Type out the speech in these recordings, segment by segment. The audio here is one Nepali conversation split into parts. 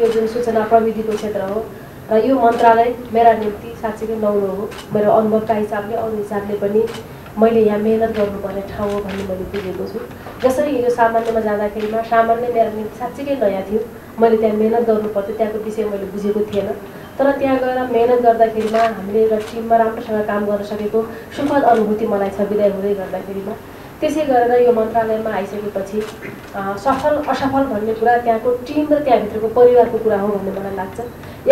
यो जुन सूचना प्रविधिको क्षेत्र हो र यो मन्त्रालय मेरा निम्ति साँच्चीकै नौलो हो। मेरो अनुभवका हिसाबले अरू हिसाबले पनि मैले यहाँ मेहनत गर्नुपर्ने ठाउँ हो भन्ने मैले बुझेको छु। जसरी यो सामान्यमा जाँदाखेरिमा सामान्य मेरो निम्ति साँच्चीकै नयाँ थियो। मैले त्यहाँ मेहनत गर्नुपर्थ्यो त्यहाँको विषय मैले बुझेको थिएन। तर त्यहाँ गएर मेहनत गर्दाखेरिमा हामीले एउटा टिममा राम्रोसँग काम गर्न सकेको सुखद अनुभूति मलाई छ विदाय हुँदै गर्दाखेरिमा। त्यसै गरेर यो मन्त्रालयमा आइसकेपछि सफल असफल भन्ने कुरा त्यहाँको टिम र त्यहाँभित्रको परिवारको कुरा हो भन्ने मलाई लाग्छ।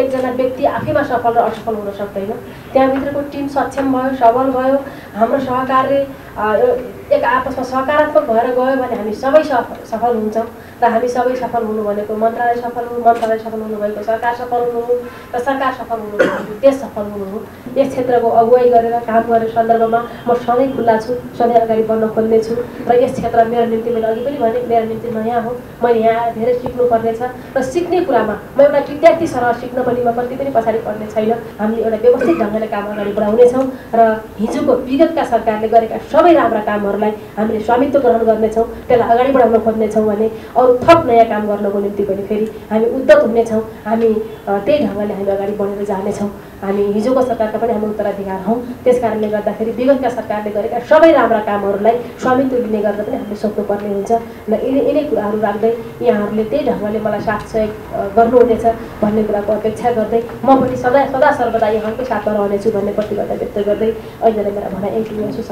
एकजना व्यक्ति आफैमा सफल र असफल हुन सक्दैन। त्यहाँभित्रको टिम सक्षम भयो सबल भयो हाम्रो सहकार्य एक आपसमा सकारात्मक भएर गयो भने हामी सबै सफल हुन्छौँ र हामी सबै सफल हुनु भनेको मन्त्रालय सफल हुनु मन्त्रालय सफल हुनु भएको सरकार सफल हुनु र सरकार सफल हुनु भनेको देश सफल हुनु हो। यस क्षेत्रको अगुवाई गरेर काम गर्ने सन्दर्भमा म सधैँ खुल्ला छु सधैँ अगाडि बढ्न खोज्ने छु र यस क्षेत्र मेरो निम्ति मैले अघि पनि भने मेरो निम्ति नयाँ हो। मैले यहाँ आएर धेरै सिक्नुपर्नेछ र सिक्ने कुरामा म एउटा विद्यार्थी सरह सिक्न पनि म कति पनि पछाडि पर्ने छैन। हामीले एउटा व्यवस्थित ढङ्गले काम अगाडि बढाउनेछौँ र हिजोको विगतका सरकारले गरेका सबै राम्रा कामहरूलाई हामीले स्वामित्व ग्रहण गर्नेछौँ त्यसलाई अगाडि बढाउन खोज्नेछौँ भने अरू थप नयाँ काम गर्नको निम्ति पनि फेरि हामी उद्यत हुनेछौँ। हामी त्यही ढङ्गले हामी अगाडि बढेर जानेछौँ। हामी हिजोको सरकारका पनि हामी उत्तराधिकार हौँ। त्यस कारणले गर्दाखेरि विगतका सरकारले गरेका सबै राम्रा कामहरूलाई स्वामित्व लिने गर्दा पनि हामीले सोध्नुपर्ने हुन्छ। र यिनै यिनै कुराहरू राख्दै यहाँहरूले त्यही ढङ्गले मलाई साथ सहयोग गर्नुहुनेछ भन्ने कुराको अपेक्षा गर्दै म पनि सदा सदा सर्वदा यहाँकै साथमा रहनेछु भन्ने प्रतिबद्धता व्यक्त गर्दै अहिले मेरा भनाइ यति नै छु